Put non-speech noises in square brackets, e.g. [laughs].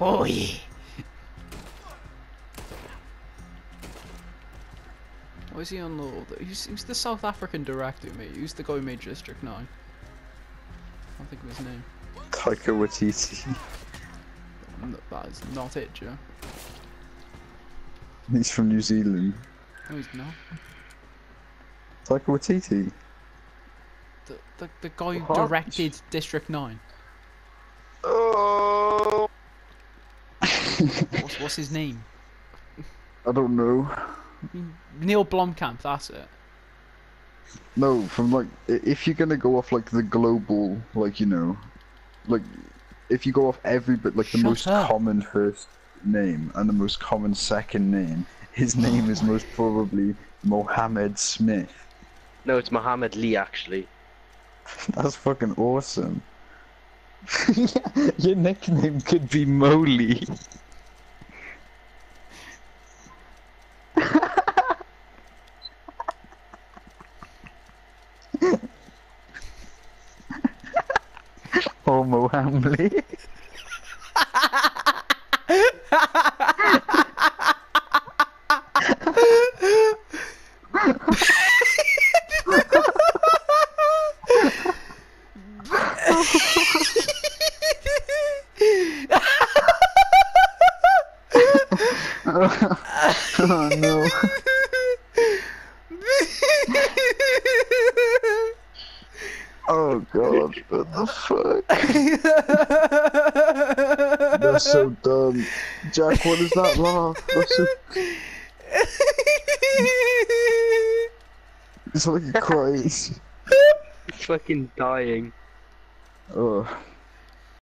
Oh yeah. Why is he on the? He's, he's the South African director, mate. He's the guy who made District 9. I can't think of his name. Taika Waititi. That is not it, Joe. He's from New Zealand. No, he's not. Taika Waititi. The, the, the guy who What? directed District 9. Oh. What's, what's his name? I don't know. Neil Blomkamp, that's it. No, from like if you're gonna go off like the global, like you know, like if you go off every bit like the Shut most up. common first name and the most common second name, his oh name is most probably Mohammed Smith. No, it's Mohammed Lee actually. [laughs] That's fucking awesome. [laughs] Your nickname could be Moley. Or Mohammed. [laughs] oh no. Oh god, [laughs] what the fuck? That's so dumb. Jack, what is that laugh? That's so... It's like a [laughs] craze. Fucking dying. Oh.